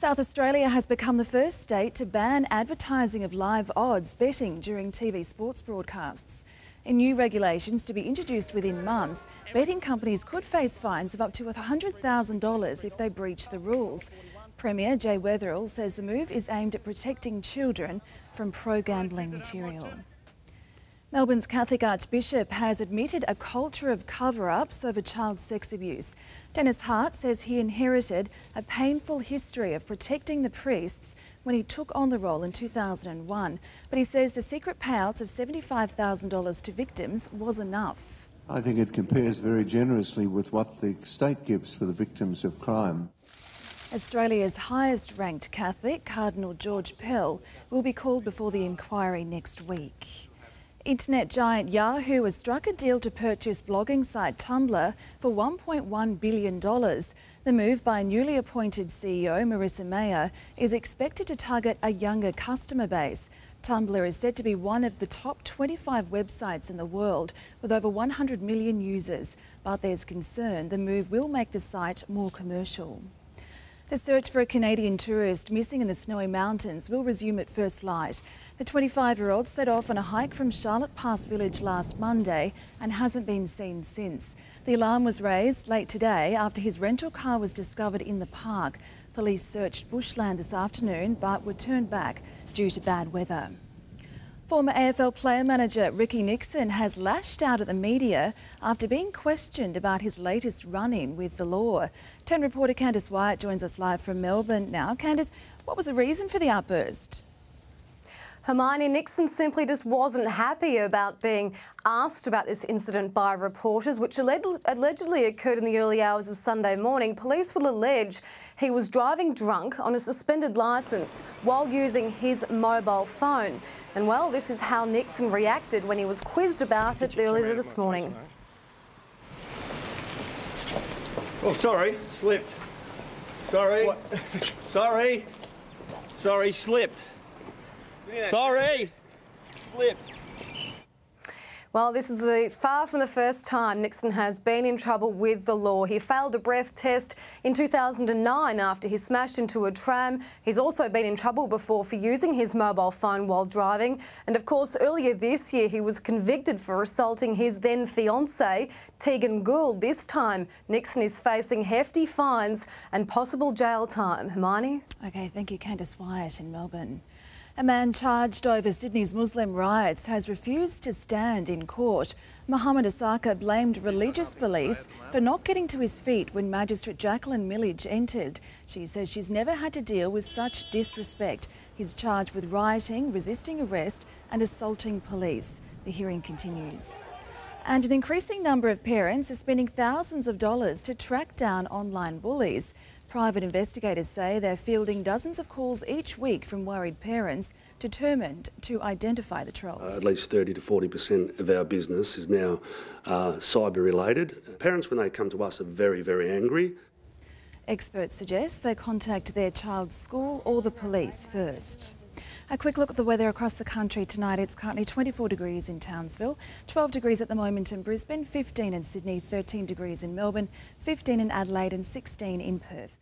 South Australia has become the first state to ban advertising of live odds betting during TV sports broadcasts. In new regulations to be introduced within months, betting companies could face fines of up to $100,000 if they breach the rules. Premier Jay Weatherill says the move is aimed at protecting children from pro-gambling material. Melbourne's Catholic Archbishop has admitted a culture of cover-ups over child sex abuse. Denis Hart says he inherited a painful history of protecting the priests when he took on the role in 2001. But he says the secret payouts of $75,000 to victims was enough. I think it compares very generously with what the state gives for the victims of crime. Australia's highest ranked Catholic, Cardinal George Pell, will be called before the inquiry next week. Internet giant Yahoo has struck a deal to purchase blogging site Tumblr for $1.1 billion. The move by newly appointed CEO Marissa Mayer is expected to target a younger customer base. Tumblr is said to be one of the top 25 websites in the world with over 100 million users. But there's concern the move will make the site more commercial. The search for a Canadian tourist missing in the snowy mountains will resume at first light. The 25-year-old set off on a hike from Charlotte Pass village last Monday and hasn't been seen since. The alarm was raised late today after his rental car was discovered in the park. Police searched bushland this afternoon but were turned back due to bad weather. Former AFL player manager Ricky Nixon has lashed out at the media after being questioned about his latest run-in with the law. 10 reporter Candice Wyatt joins us live from Melbourne now. Candice, what was the reason for the outburst? Hermione Nixon simply just wasn't happy about being asked about this incident by reporters, which allegedly occurred in the early hours of Sunday morning. Police will allege he was driving drunk on a suspended licence while using his mobile phone. And well, this is how Nixon reacted when he was quizzed about it earlier this morning. Oh, sorry, slipped. Sorry. sorry. Sorry, slipped. Sorry. Slipped. Well, this is a, far from the first time Nixon has been in trouble with the law. He failed a breath test in 2009 after he smashed into a tram. He's also been in trouble before for using his mobile phone while driving. And of course, earlier this year, he was convicted for assaulting his then fiancée, Tegan Gould. This time, Nixon is facing hefty fines and possible jail time. Hermione? OK, thank you, Candice Wyatt in Melbourne. A man charged over Sydney's Muslim riots has refused to stand in court. Mohammed Asaka blamed religious beliefs for not getting to his feet when Magistrate Jacqueline Milledge entered. She says she's never had to deal with such disrespect. He's charged with rioting, resisting arrest and assaulting police. The hearing continues. And an increasing number of parents are spending thousands of dollars to track down online bullies. Private investigators say they're fielding dozens of calls each week from worried parents determined to identify the trolls. Uh, at least 30 to 40% of our business is now uh, cyber related. Parents, when they come to us, are very, very angry. Experts suggest they contact their child's school or the police first. A quick look at the weather across the country tonight. It's currently 24 degrees in Townsville, 12 degrees at the moment in Brisbane, 15 in Sydney, 13 degrees in Melbourne, 15 in Adelaide and 16 in Perth.